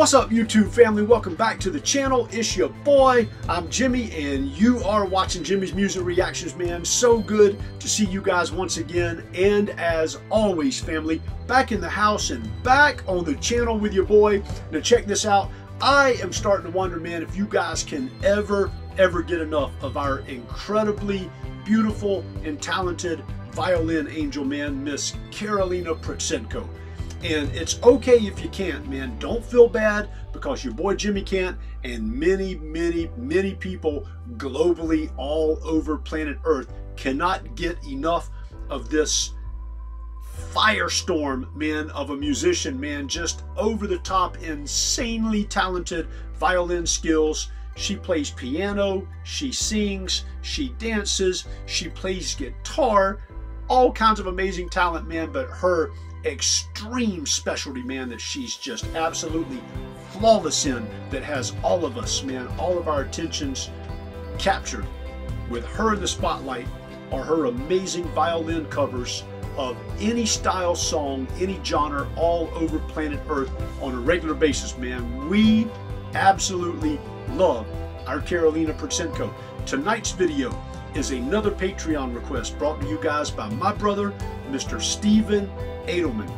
What's up YouTube family? Welcome back to the channel. It's your boy. I'm Jimmy and you are watching Jimmy's Music Reactions, man. So good to see you guys once again. And as always, family, back in the house and back on the channel with your boy. Now check this out. I am starting to wonder, man, if you guys can ever, ever get enough of our incredibly beautiful and talented violin angel, man, Miss Karolina Protsenko. And it's okay if you can't, man. Don't feel bad because your boy Jimmy can't, and many, many, many people globally all over planet Earth cannot get enough of this firestorm, man, of a musician, man. Just over the top, insanely talented violin skills. She plays piano, she sings, she dances, she plays guitar, all kinds of amazing talent, man. But her extreme specialty, man, that she's just absolutely flawless in, that has all of us, man, all of our attentions captured with her in the spotlight are her amazing violin covers of any style song, any genre, all over planet Earth on a regular basis, man. We absolutely love our Karolina Protsenko. Tonight's video is another Patreon request brought to you guys by my brother, Mr. Steven Edelman.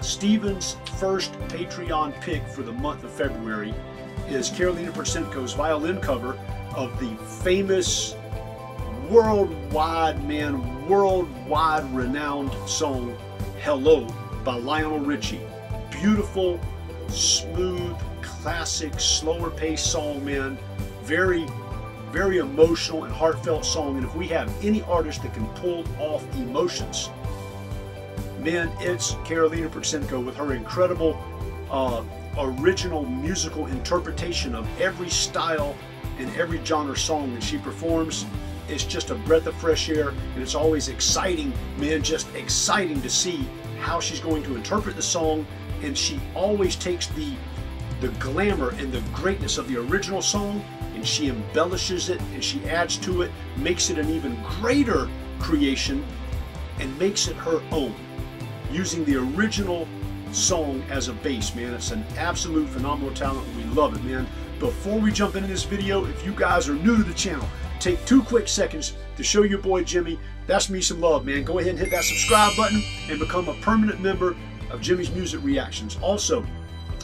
Steven's first Patreon pick for the month of February is Karolina Protsenko's violin cover of the famous worldwide, man, worldwide renowned song Hello by Lionel Richie. Beautiful, smooth, classic, slower paced song, man. Very, very emotional and heartfelt song. And if we have any artist that can pull off emotions man, it's Karolina Protsenko with her incredible uh, original musical interpretation of every style and every genre song that she performs. It's just a breath of fresh air, and it's always exciting, man, just exciting to see how she's going to interpret the song. And she always takes the the glamour and the greatness of the original song and she embellishes it and she adds to it, makes it an even greater creation, and makes it her own using the original song as a base, man. It's an absolute phenomenal talent. We love it, man. Before we jump into this video, if you guys are new to the channel, take two quick seconds to show your boy Jimmy. That's me some love, man. Go ahead and hit that subscribe button and become a permanent member of Jimmy's Music Reactions. Also,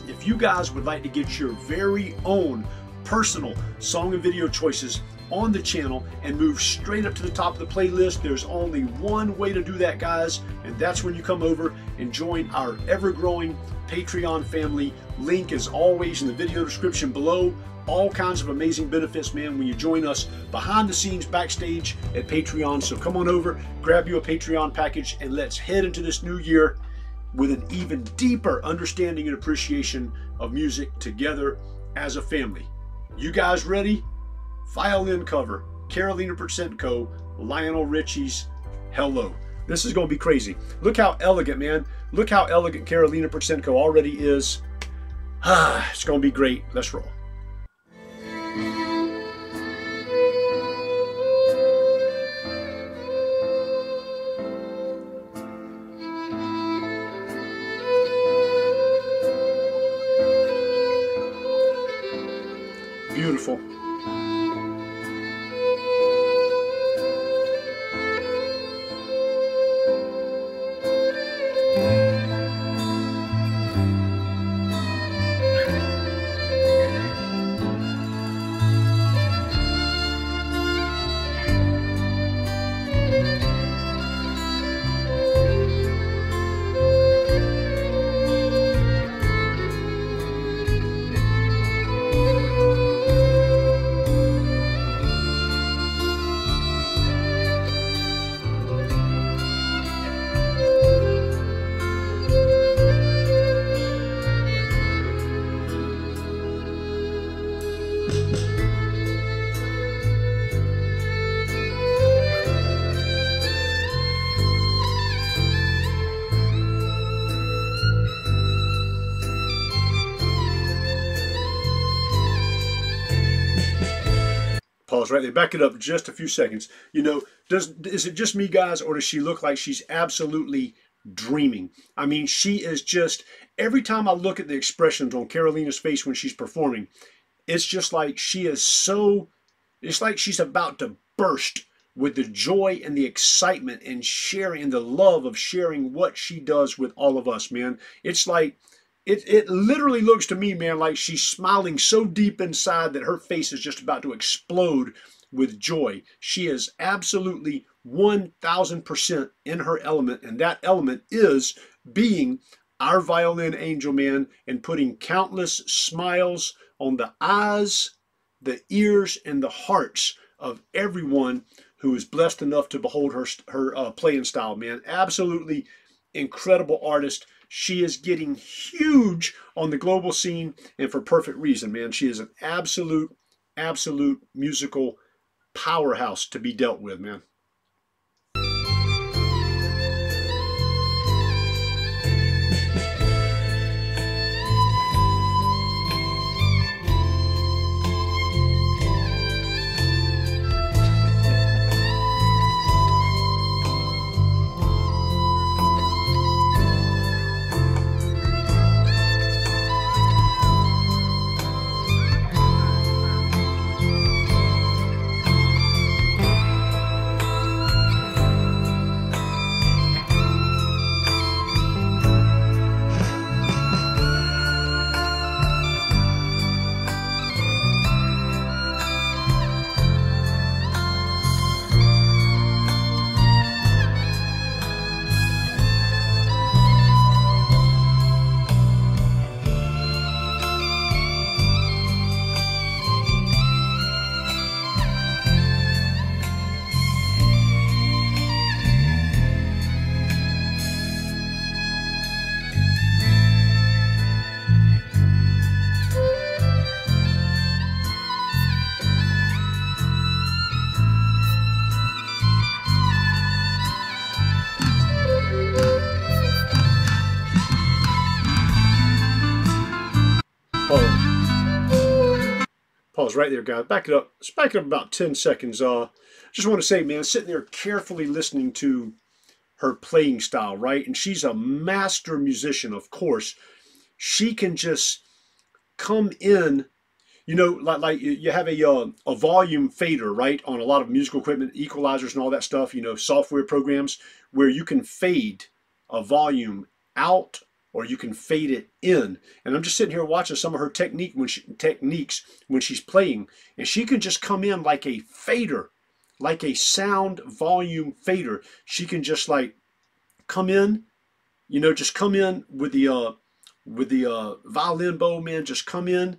if you guys would like to get your very own personal song and video choices on the channel and move straight up to the top of the playlist. There's only one way to do that, guys, and that's when you come over and join our ever-growing Patreon family. Link is always in the video description below. All kinds of amazing benefits, man, when you join us behind the scenes backstage at Patreon. So come on over, grab you a Patreon package, and let's head into this new year with an even deeper understanding and appreciation of music together as a family. You guys ready? Violin cover, Karolina Protsenko, Lionel Richie's Hello. This is going to be crazy. Look how elegant, man. Look how elegant Karolina Protsenko already is. Ah, it's going to be great. Let's roll. Pause right there. Back it up just a few seconds. You know, does is it just me, guys, or does she look like she's absolutely dreaming. I mean, she is just, every time I look at the expressions on Karolina's face when she's performing, it's just like she is so, it's like she's about to burst with the joy and the excitement and sharing and the love of sharing what she does with all of us, man. It's like, it, it literally looks to me, man, like she's smiling so deep inside that her face is just about to explode with joy. She is absolutely 1000% in her element, and that element is being our violin angel man and putting countless smiles on the eyes, the ears, and the hearts of everyone who is blessed enough to behold her her uh, playing style, man. Absolutely incredible artist. She is getting huge on the global scene, and for perfect reason, man. She is an absolute, absolute musical powerhouse to be dealt with, man. Pause right there, guys. Back it up. Back it up about 10 seconds. Uh, just want to say, man, sitting there carefully listening to her playing style, right? And she's a master musician, of course. She can just come in, you know, like, like you have a, uh, a volume fader, right? On a lot of musical equipment, equalizers and all that stuff, you know, software programs where you can fade a volume out or you can fade it in. And I'm just sitting here watching some of her technique when she, techniques when she's playing, and she can just come in like a fader, like a sound volume fader. She can just like come in, you know, just come in with the uh, with the uh, violin bow, man. Just come in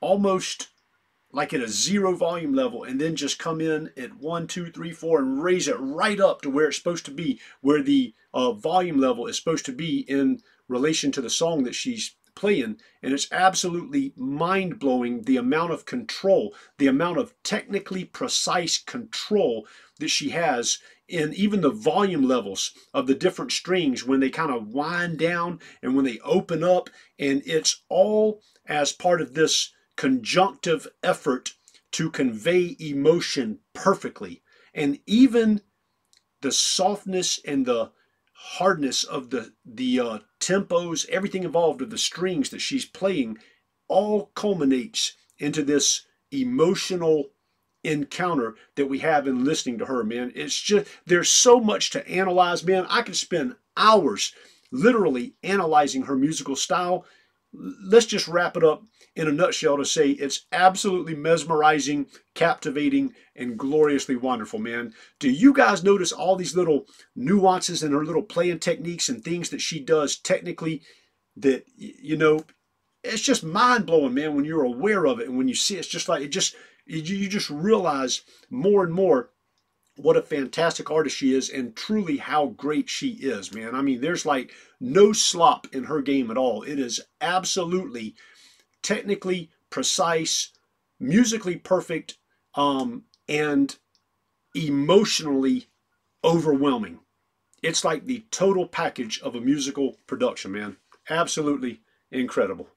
almost like at a zero volume level and then just come in at one, two, three, four and raise it right up to where it's supposed to be, where the uh, volume level is supposed to be in relation to the song that she's playing. And it's absolutely mind blowing the amount of control, the amount of technically precise control that she has in even the volume levels of the different strings when they kind of wind down and when they open up. And it's all as part of this conjunctive effort to convey emotion perfectly. And even the softness and the hardness of the the uh, tempos, everything involved of the strings that she's playing, all culminates into this emotional encounter that we have in listening to her, man. It's just there's so much to analyze, man. I could spend hours literally analyzing her musical style. Let's just wrap it up in a nutshell to say it's absolutely mesmerizing, captivating, and gloriously wonderful, man. Do you guys notice all these little nuances and her little playing techniques and things that she does technically that, you know, it's just mind blowing, man, when you're aware of it and when you see it, it's just like it just, you just realize more and more what a fantastic artist she is and truly how great she is, man. I mean, there's like no slop in her game at all. It is absolutely technically precise, musically perfect, um, and emotionally overwhelming. It's like the total package of a musical production, man. Absolutely incredible.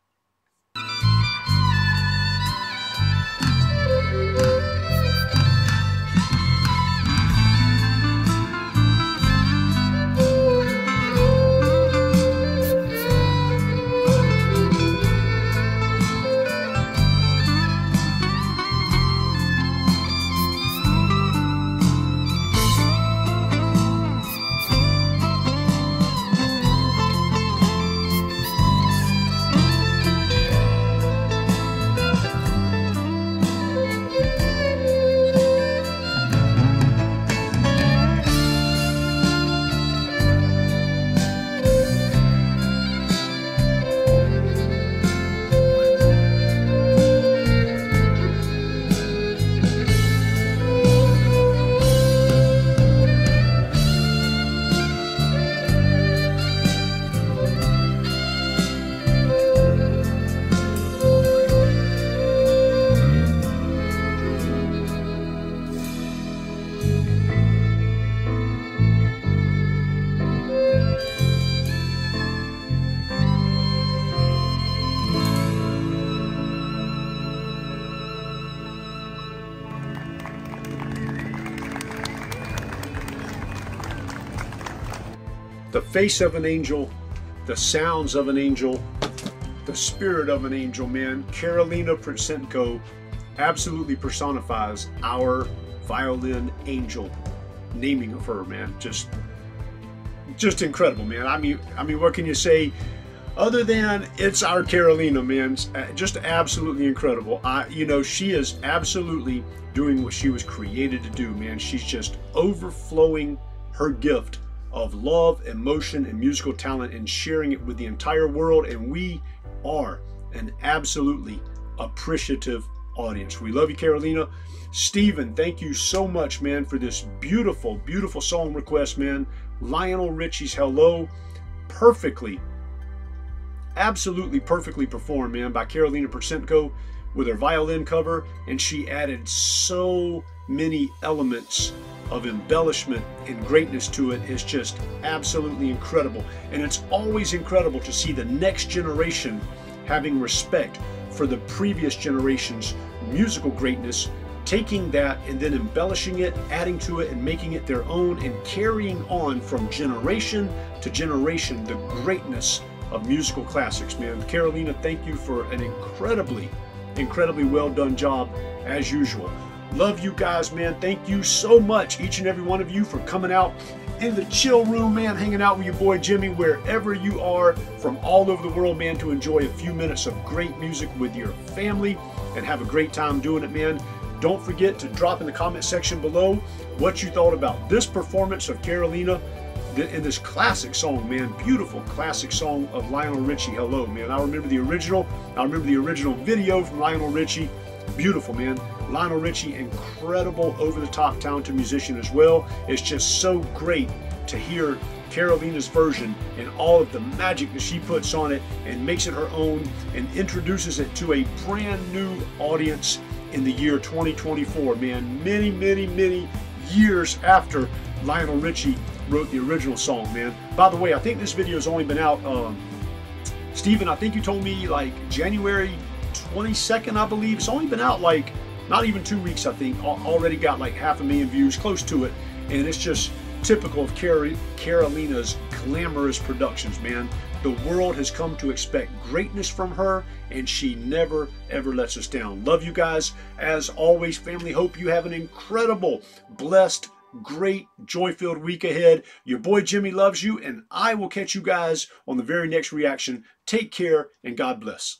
The face of an angel, the sounds of an angel, the spirit of an angel, man. Karolina Protsenko absolutely personifies our violin angel naming of her, man. Just just incredible, man. I mean, I mean, what can you say other than it's our Karolina, man? Uh, just absolutely incredible. I, you know, she is absolutely doing what she was created to do, man. She's just overflowing her gift of love, emotion, and musical talent and sharing it with the entire world. And we are an absolutely appreciative audience. We love you, Karolina. Stephen, thank you so much, man, for this beautiful, beautiful song request, man. Lionel Richie's Hello, perfectly, absolutely perfectly performed, man, by Karolina Protsenko with her violin cover, and she added so many elements of embellishment and greatness to it is just absolutely incredible. And it's always incredible to see the next generation having respect for the previous generation's musical greatness, taking that and then embellishing it, adding to it, and making it their own, and carrying on from generation to generation the greatness of musical classics, man. Karolina, thank you for an incredibly, incredibly well done job as usual. Love you guys, man. Thank you so much, each and every one of you, for coming out in the chill room, man, hanging out with your boy Jimmy wherever you are from all over the world, man, to enjoy a few minutes of great music with your family and have a great time doing it, man. Don't forget to drop in the comment section below what you thought about this performance of Karolina in this classic song, man. Beautiful classic song of Lionel Richie. Hello, man. I remember the original. I remember the original video from Lionel Richie. Beautiful, man. Lionel Richie, incredible over-the-top talented musician as well. It's just so great to hear Karolina's version and all of the magic that she puts on it and makes it her own and introduces it to a brand new audience in the year 2024, man. Many, many, many years after Lionel Richie wrote the original song, man. By the way, I think this video has only been out, um, Stephen, I think you told me like January 22nd, I believe. It's only been out like not even two weeks, I think. Already got like half a million views, close to it. And it's just typical of Car- Karolina's glamorous productions, man. The world has come to expect greatness from her, and she never, ever lets us down. Love you guys. As always, family, hope you have an incredible, blessed, great joy filled week ahead. Your boy Jimmy loves you, and I will catch you guys on the very next reaction. Take care and God bless.